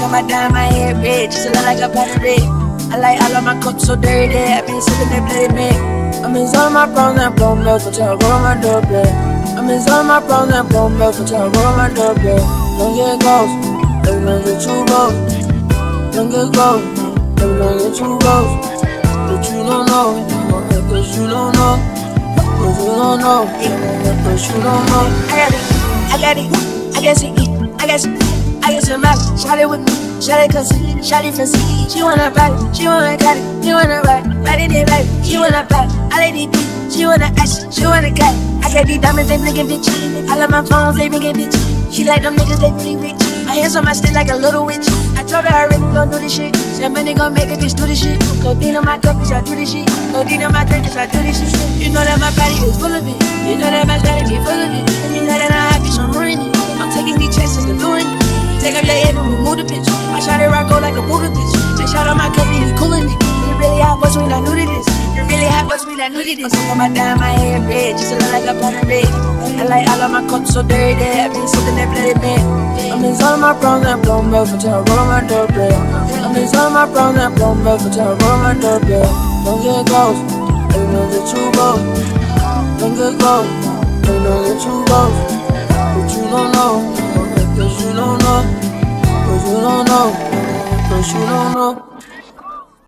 got my my hair red, just a lot like a pirate. I like all of my cups so dirty, I've been sipping that bloody man. I'm in some of my problems and blow milk until I on my doorbell. I'm in some of my problems and blow milk until I on my doorbell. Don't get close, don't get too close. Don't get close, don't get too close. But you don't know, cause you don't know. Cause you don't know, cause you don't know. I got it, I got it, I got it, I got it, I got some mouth. Shot it with me, it cause it for see. She wanna it, she wanna got it, she wanna ride, ride it, ride. She wanna buy it, I like it, she wanna ash, she wanna cut. I got these diamonds, they blinking bitch. I love my phones, they ringing bitch. She like them niggas, they pretty rich. My hands on my stick like a little witch. I told her I really don't do this shit. Said money gon' make a bitch do this shit. Codeine on my cup, bitch, I do this shit. Codeine on my drink, bitch, I do this shit. You know that my body is full of it. You know that my strategy full of it. You know that I have bitch, I'm ruining it. I'm taking these chances to doing it. Take up your head and remove the bitch. I shot it rock go like a Buddha bitch. Just shot on my and he coolin' it. You really hot, what's when I knew to this? You really hot, what's when I knew to this? I got my dye, my hair red, just lot like a pirate. I like all of my cups so dirty, I've been sipping that bloody man. I'm in some of my problems and blow milk until I roll on my doorbell. I'm in some of my problems and blow milk until I roll on my doorbell. Don't get close, don't get too close. Don't get close, cause you don't know.